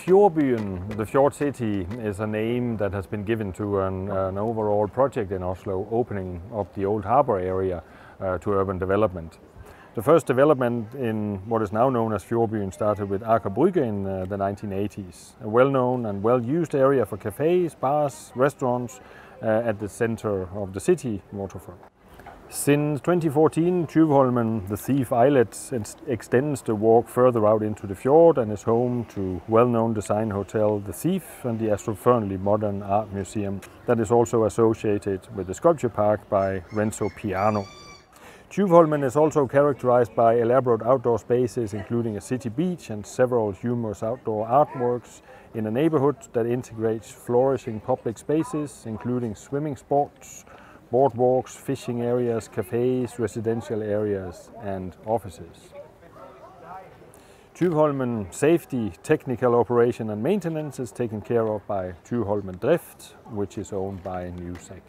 Fjordbyen, the fjord city, is a name that has been given to an, an overall project in Oslo, opening up the old harbour area uh, to urban development. The first development in what is now known as Fjordbyen started with Aker Brygge in uh, the 1980s, a well-known and well-used area for cafes, bars, restaurants uh, at the center of the city waterfront. Since 2014, Tjuvholmen, the Thief Islet, extends the walk further out into the fjord and is home to well-known design hotel The Thief and the Astrup Fearnley Modern Art Museum that is also associated with the sculpture park by Renzo Piano. Tjuvholmen is also characterized by elaborate outdoor spaces including a city beach and several humorous outdoor artworks in a neighborhood that integrates flourishing public spaces including swimming sports, boardwalks, fishing areas, cafes, residential areas and offices. Tjuvholmen safety, technical operation and maintenance is taken care of by Tjuvholmen Drift, which is owned by Newsec.